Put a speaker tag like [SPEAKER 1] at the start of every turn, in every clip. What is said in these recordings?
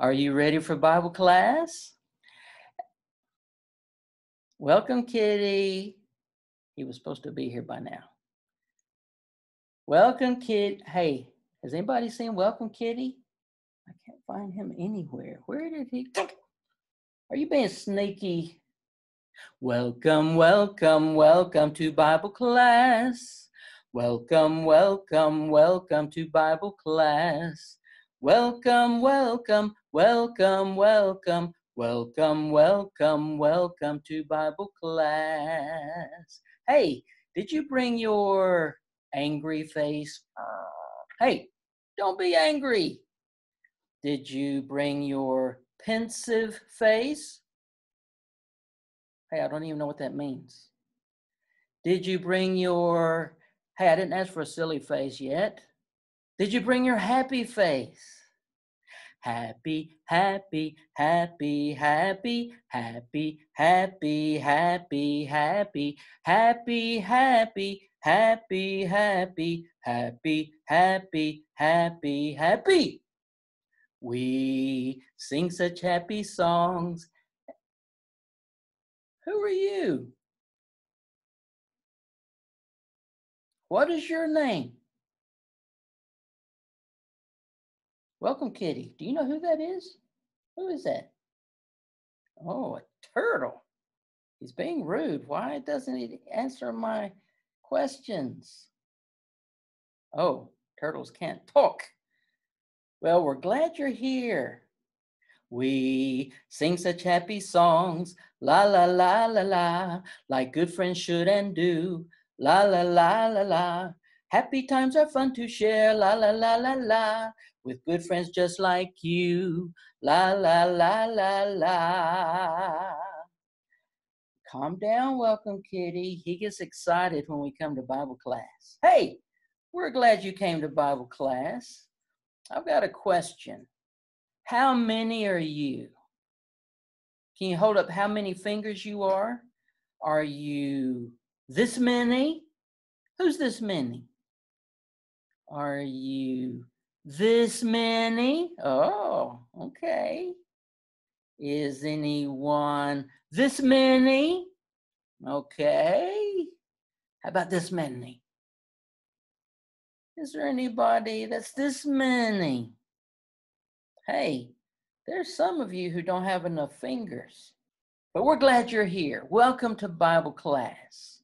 [SPEAKER 1] Are you ready for Bible class? Welcome, Kitty. He was supposed to be here by now. Welcome, kid. Hey, has anybody seen Welcome, Kitty? I can't find him anywhere. Where did he? Are you being sneaky? Welcome, welcome, welcome to Bible class. Welcome, welcome, welcome to Bible class. Welcome, welcome, welcome, welcome, welcome, welcome, welcome to Bible class. Hey, did you bring your angry face? Uh, hey, don't be angry. Did you bring your pensive face? Hey, I don't even know what that means. Did you bring your, hey, I didn't ask for a silly face yet. Did you bring your happy face? Happy, happy, happy, happy, happy, happy, happy, happy, happy, happy, happy, happy, happy, happy, happy, happy. We sing such happy songs. Who are you? What is your name? Welcome, Kitty. Do you know who that is? Who is that? Oh, a turtle. He's being rude. Why doesn't he answer my questions? Oh, turtles can't talk. Well, we're glad you're here. We sing such happy songs, la la la la la, like good friends should and do, la la la la la. Happy times are fun to share, la la la la la, with good friends just like you, la la la la la. Calm down, welcome, Kitty. He gets excited when we come to Bible class. Hey, we're glad you came to Bible class. I've got a question. How many are you? Can you hold up how many fingers you are? Are you this many? Who's this many? Are you this many? Oh, okay. Is anyone this many? Okay. How about this many? Is there anybody that's this many? Hey, there's some of you who don't have enough fingers, but we're glad you're here. Welcome to Bible class.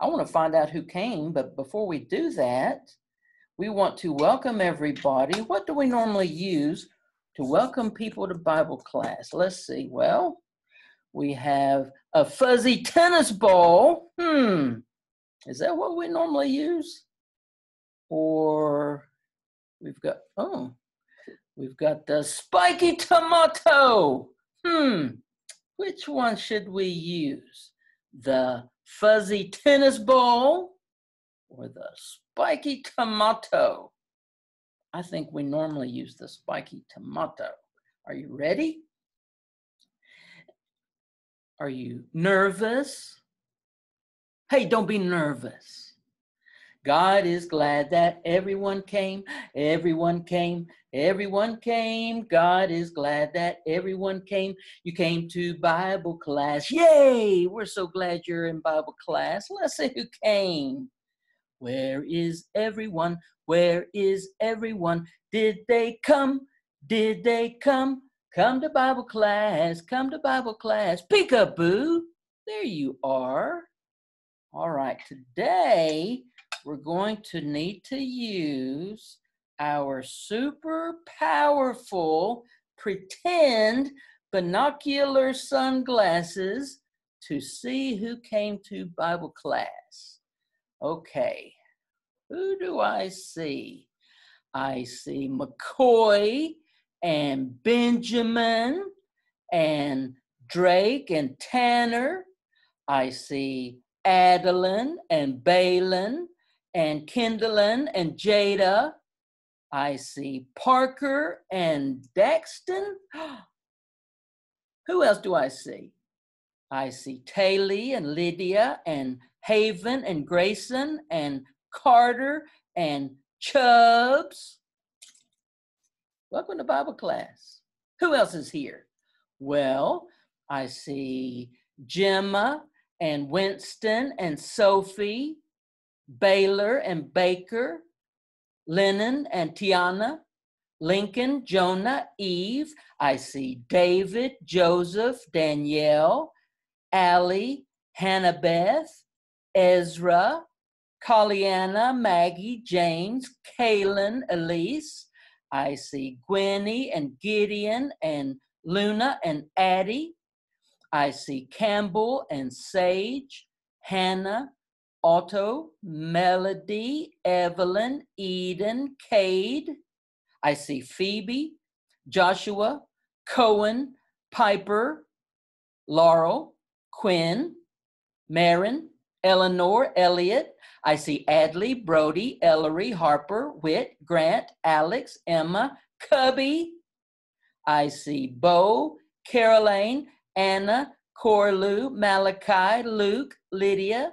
[SPEAKER 1] I want to find out who came, but before we do that, we want to welcome everybody. What do we normally use to welcome people to Bible class? Let's see. Well, we have a fuzzy tennis ball. Hmm. Is that what we normally use? Or we've got, oh, we've got the spiky tomato. Hmm. Which one should we use? The fuzzy tennis ball or the spiky tomato? I think we normally use the spiky tomato. Are you ready? Are you nervous? Hey, don't be nervous. God is glad that everyone came, everyone came, everyone came. God is glad that everyone came. You came to Bible class. Yay! We're so glad you're in Bible class. Let's see who came. Where is everyone? Where is everyone? Did they come? Did they come? Come to Bible class. Come to Bible class. Peekaboo. There you are. All right, today we're going to need to use our super powerful pretend binocular sunglasses to see who came to Bible class. Okay, who do I see? I see McCoy and Benjamin and Drake and Tanner. I see Adeline and Balin and Kendallin and Jada. I see Parker and Daxton. Who else do I see? I see Taylor and Lydia and Haven and Grayson and Carter and Chubbs. Welcome to Bible class. Who else is here? Well, I see Gemma and Winston and Sophie, Baylor and Baker, Lennon and Tiana, Lincoln, Jonah, Eve. I see David, Joseph, Danielle, Allie, Hannah Beth, Ezra, Colliana, Maggie, James, Kaylin, Elise. I see Gwenny and Gideon and Luna and Addie. I see Campbell and Sage, Hannah, Otto, Melody, Evelyn, Eden, Cade. I see Phoebe, Joshua, Cohen, Piper, Laurel, Quinn, Marin, Eleanor, Elliot. I see Adley, Brody, Ellery, Harper, Witt, Grant, Alex, Emma, Cubby. I see Bo, Caroline, Anna, Corlu, Malachi, Luke, Lydia.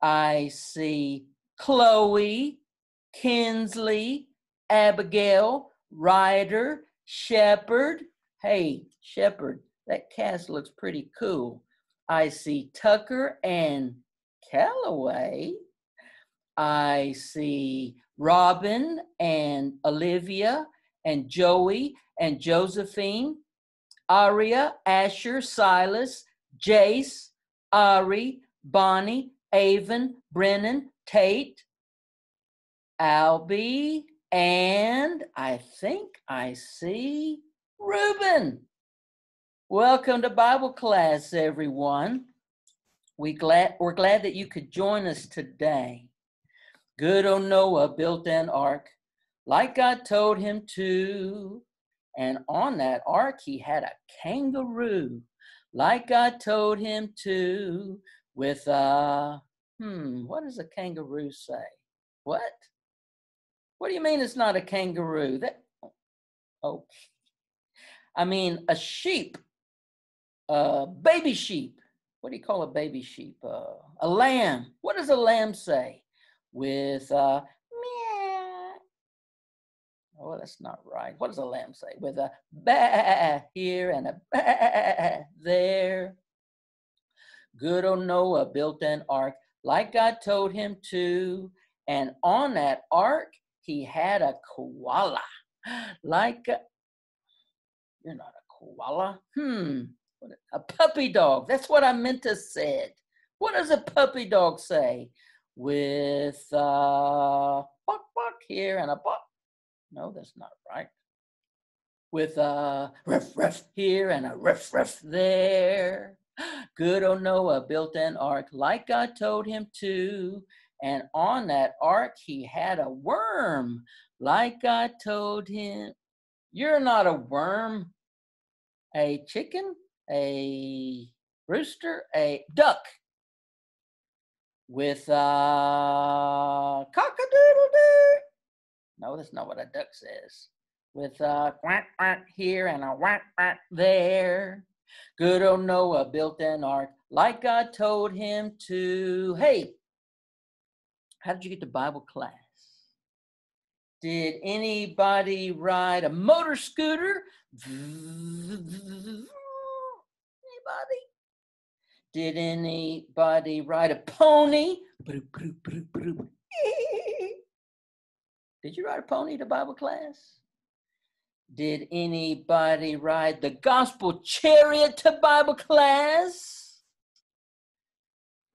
[SPEAKER 1] I see Chloe, Kinsley, Abigail, Ryder, Shepherd. Hey, Shepherd, that cast looks pretty cool. I see Tucker and Callaway. I see Robin and Olivia and Joey and Josephine. Aria, Asher, Silas, Jace, Ari, Bonnie, Avon, Brennan, Tate, Albie, and I think I see Reuben. Welcome to Bible class, everyone. We glad we're glad that you could join us today. Good old Noah built an ark like God told him to. And on that ark, he had a kangaroo, like God told him to, with a, hmm, what does a kangaroo say? What? What do you mean it's not a kangaroo? That, oh, I mean a sheep, a baby sheep. What do you call a baby sheep? Uh, a lamb. What does a lamb say? With a uh, Oh, that's not right. What does a lamb say? With a ba here and a ba there. Good old Noah built an ark like God told him to. And on that ark, he had a koala. Like a, you're not a koala. Hmm. A puppy dog. That's what I meant to say. What does a puppy dog say? With a uh, buck buck here and a buck no, that's not right. With a riff riff here and a riff riff there. Good old Noah built an ark like God told him to. And on that ark, he had a worm like God told him. You're not a worm, a chicken, a rooster, a duck with a cock-a-doodle doo no, that's not what a duck says. With a quack quack here and a whack whack there. Good old Noah built an ark like God told him to. Hey, how did you get to Bible class? Did anybody ride a motor scooter? Anybody? Did anybody ride a pony? Did you ride a pony to Bible class? Did anybody ride the gospel chariot to Bible class?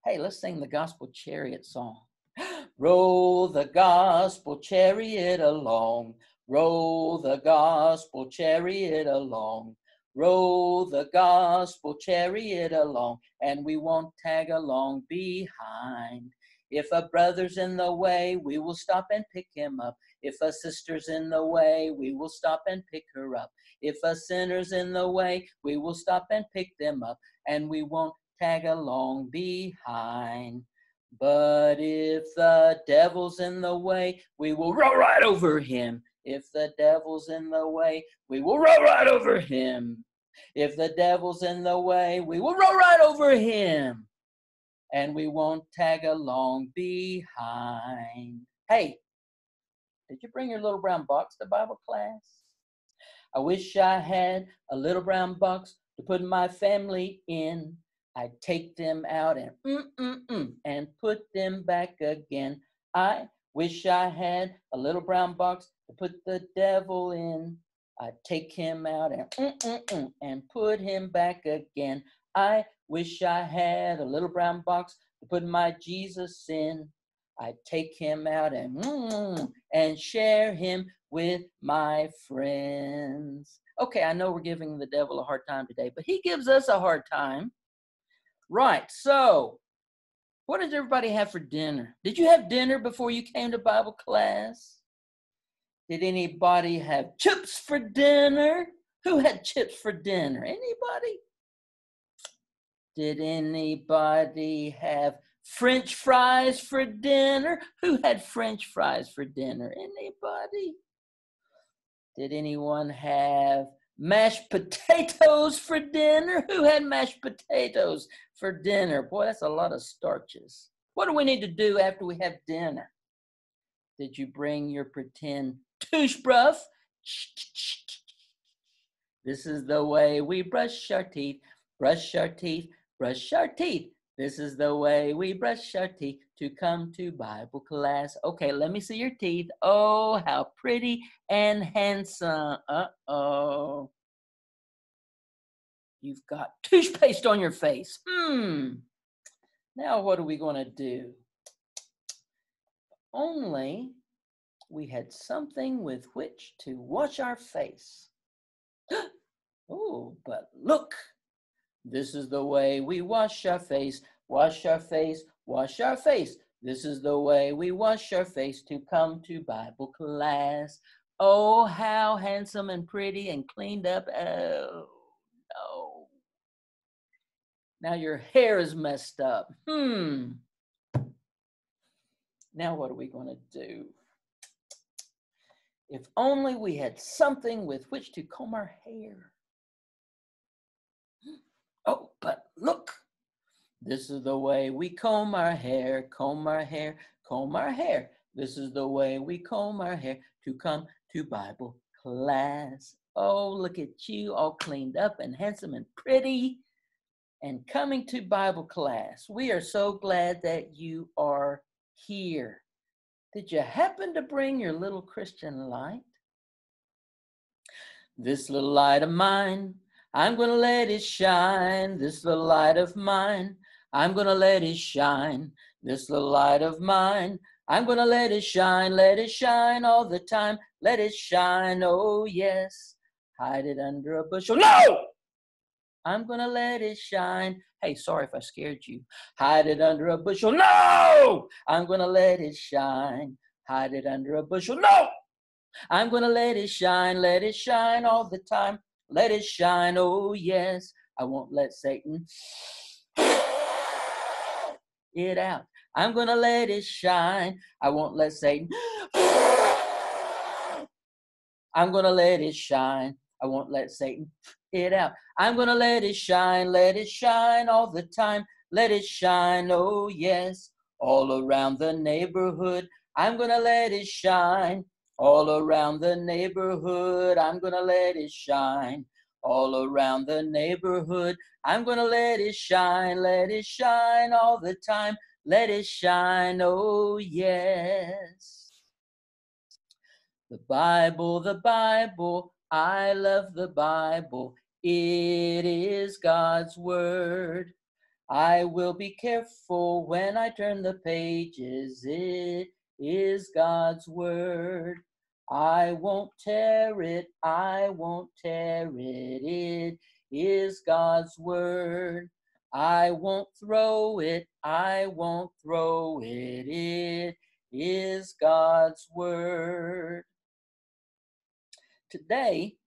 [SPEAKER 1] Hey, let's sing the gospel chariot song. Roll the gospel chariot along. Roll the gospel chariot along. Roll the gospel chariot along, and we won't tag along behind. If a brother's in the way, we will stop and pick him up. If a sister's in the way, we will stop and pick her up. If a sinner's in the way, we will stop and pick them up, and we won't tag along behind. But if the devil's in the way, we will roll right over him. If the devil's in the way, we will roll right over him. If the devil's in the way, we will roll right over him and we won't tag along behind. Hey, Did you bring your little brown box to Bible class? I wish I had a little brown box to put my family in. I'd take them out and mm, mm, mm, and put them back again. I wish I had a little brown box to put the devil in. I'd take him out and mm, mm, mm, and put him back again. I wish I had a little brown box to put my Jesus in. I'd take him out and and share him with my friends. Okay, I know we're giving the devil a hard time today, but he gives us a hard time. Right. So, what did everybody have for dinner? Did you have dinner before you came to Bible class? Did anybody have chips for dinner? Who had chips for dinner? Anybody? Did anybody have French fries for dinner? Who had French fries for dinner? Anybody? Did anyone have mashed potatoes for dinner? Who had mashed potatoes for dinner? Boy, that's a lot of starches. What do we need to do after we have dinner? Did you bring your pretend toothbrush. This is the way we brush our teeth, brush our teeth, brush our teeth. This is the way we brush our teeth to come to Bible class. Okay, let me see your teeth. Oh, how pretty and handsome. Uh oh. You've got toothpaste on your face. Hmm. Now, what are we going to do? Only we had something with which to wash our face. oh, but look, this is the way we wash our face, wash our face, wash our face. This is the way we wash our face to come to Bible class. Oh, how handsome and pretty and cleaned up. Oh. Now your hair is messed up. Hmm. Now what are we going to do? If only we had something with which to comb our hair. Oh, but look, this is the way we comb our hair, comb our hair, comb our hair. This is the way we comb our hair to come to Bible class. Oh, look at you all cleaned up and handsome and pretty and coming to Bible class. We are so glad that you are here. Did you happen to bring your little Christian light? This little light of mine, I'm going to let it shine. This little light of mine, I'm going to let it shine. This little light of mine, I'm going to let it shine. Let it shine all the time. Let it shine. Oh, yes. Hide it under a bushel. No! I'm to let it shine. Hey, sorry if I scared you. Hide it under a bushel. No! I'm to let it shine. Hide it under a bushel. No! I'm to let it shine. Let it shine all the time. Let it shine. Oh, yes. I won't let Satan it out. I'm to let it shine. I won't let Satan. I'm to let it shine. I won't let Satan it out. I'm to let it shine, let it shine all the time. Let it shine, oh yes, all around the neighborhood. I'm to let it shine all around the neighborhood. I'm to let it shine all around the neighborhood. I'm to let it shine, let it shine all the time. Let it shine, oh yes. The Bible, the Bible, I love the Bible. It is God's word. I will be careful when I turn the pages. It is God's word. I won't tear it. I won't tear it. It is God's word. I won't throw it. I won't throw it. It is God's word. Today,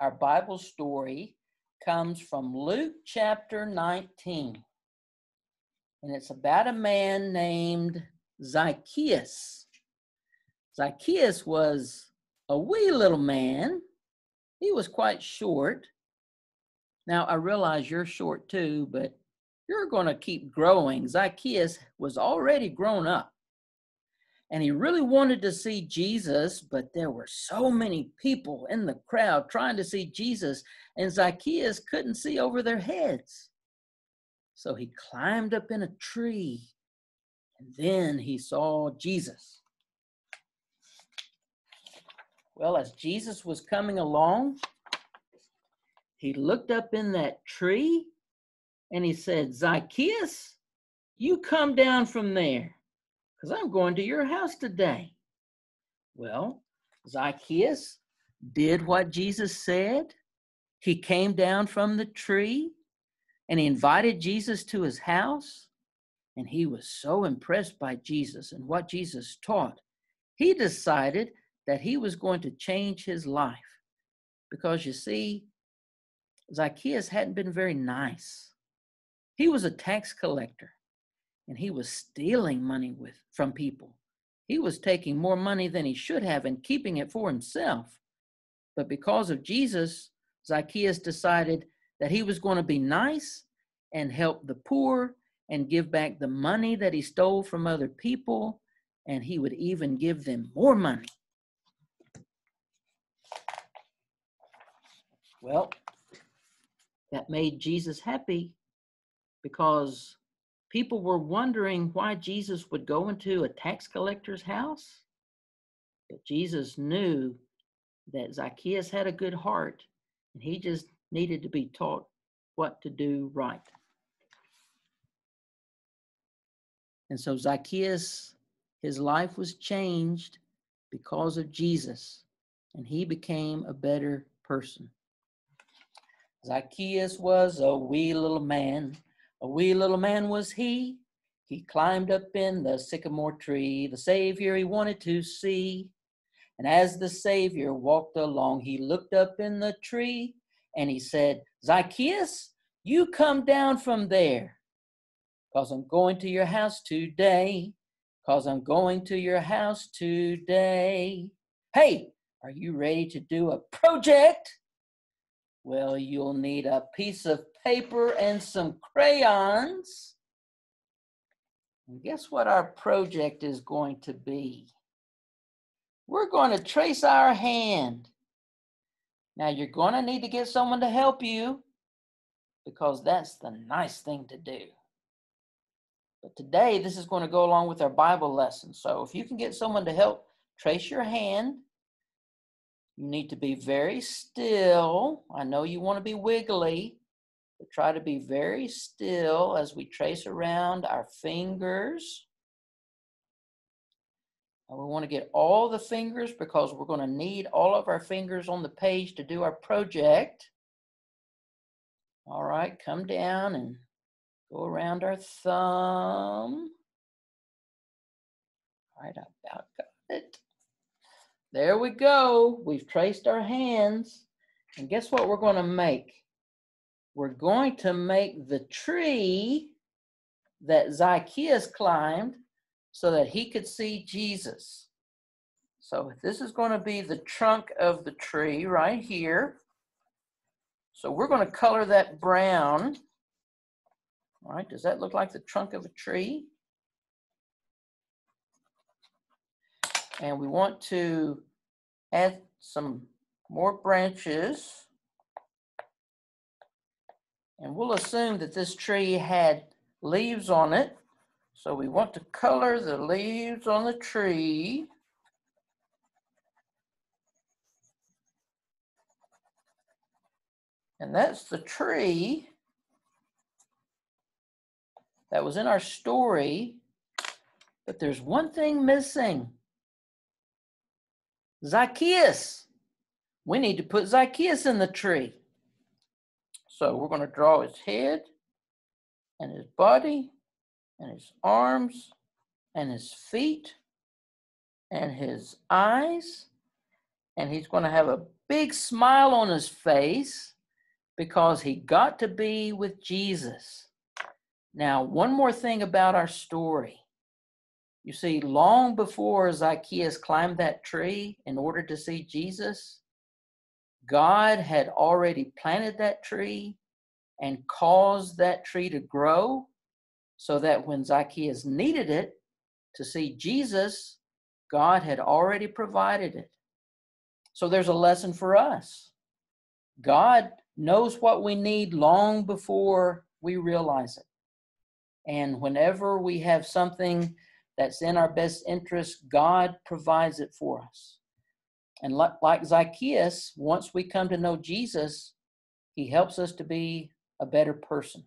[SPEAKER 1] our Bible story comes from Luke chapter 19. And it's about a man named Zacchaeus. Zacchaeus was a wee little man. He was quite short. Now, I realize you're short too, but you're going to keep growing. Zacchaeus was already grown up. And he really wanted to see Jesus, but there were so many people in the crowd trying to see Jesus, and Zacchaeus couldn't see over their heads. So he climbed up in a tree, and then he saw Jesus. Well, as Jesus was coming along, he looked up in that tree and he said, Zacchaeus, you come down from there because I'm going to your house today. Well, Zacchaeus did what Jesus said. He came down from the tree and he invited Jesus to his house. And he was so impressed by Jesus and what Jesus taught, he decided that he was going to change his life. Because you see, Zacchaeus hadn't been very nice. He was a tax collector and he was stealing money with from people. He was taking more money than he should have and keeping it for himself. But because of Jesus, Zacchaeus decided that he was going to be nice and help the poor and give back the money that he stole from other people, and he would even give them more money. Well, that made Jesus happy because people were wondering why Jesus would go into a tax collector's house. But Jesus knew that Zacchaeus had a good heart and he just needed to be taught what to do right. And so Zacchaeus, his life was changed because of Jesus, and he became a better person. Zacchaeus was a wee little man, a wee little man was he. He climbed up in the sycamore tree, the Savior he wanted to see. And as the Savior walked along, he looked up in the tree and he said, Zacchaeus, you come down from there, because I'm going to your house today, because I'm going to your house today. Hey, are you ready to do a project? Well, you'll need a piece of paper and some crayons. And guess what our project is going to be? We're going to trace our hand. Now, you're going to need to get someone to help you because that's the nice thing to do. But today, this is going to go along with our Bible lesson. So if you can get someone to help trace your hand, you need to be very still. I know you want to be wiggly, but try to be very still as we trace around our fingers. And we want to get all the fingers because we're going to need all of our fingers on the page to do our project. All right, come down and go around our thumb. All right, I about got it. There we go. We've traced our hands. And guess what we're going to make? We're going to make the tree that Zacchaeus climbed so that he could see Jesus. So this is going to be the trunk of the tree right here. So we're going to color that brown. All right, does that look like the trunk of a tree? And we want to add some more branches. And we'll assume that this tree had leaves on it. So we want to color the leaves on the tree. And that's the tree that was in our story. But there's one thing missing. Zacchaeus. We need to put Zacchaeus in the tree. So we're going to draw his head and his body and his arms and his feet and his eyes. And he's going to have a big smile on his face because he got to be with Jesus. Now, one more thing about our story. You see, long before Zacchaeus climbed that tree in order to see Jesus, God had already planted that tree and caused that tree to grow so that when Zacchaeus needed it to see Jesus, God had already provided it. So there's a lesson for us. God knows what we need long before we realize it. And whenever we have something that's in our best interest, God provides it for us. And like Zacchaeus, once we come to know Jesus, he helps us to be a better person.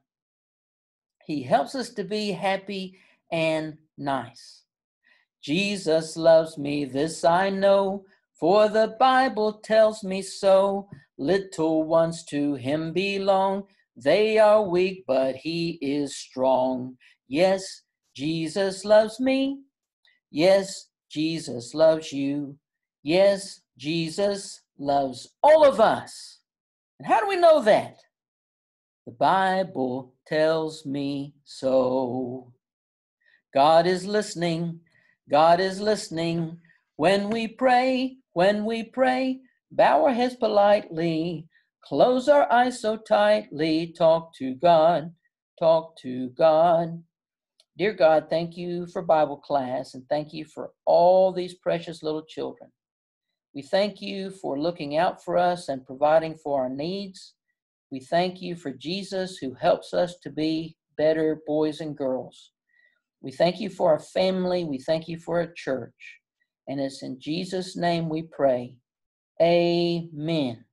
[SPEAKER 1] He helps us to be happy and nice. Jesus loves me, this I know, for the Bible tells me so. Little ones to him belong. They are weak, but he is strong. Yes, Jesus loves me. Yes, Jesus loves you. Yes, Jesus loves all of us. And how do we know that? The Bible tells me so. God is listening. God is listening. When we pray, when we pray, bow our heads politely, close our eyes so tightly, talk to God, talk to God. Dear God, thank you for Bible class and thank you for all these precious little children. We thank you for looking out for us and providing for our needs. We thank you for Jesus who helps us to be better boys and girls. We thank you for our family. We thank you for our church. And it's in Jesus' name we pray. Amen.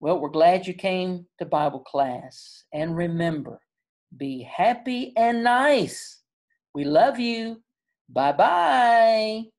[SPEAKER 1] Well, we're glad you came to Bible class. And remember, be happy and nice. We love you. Bye bye.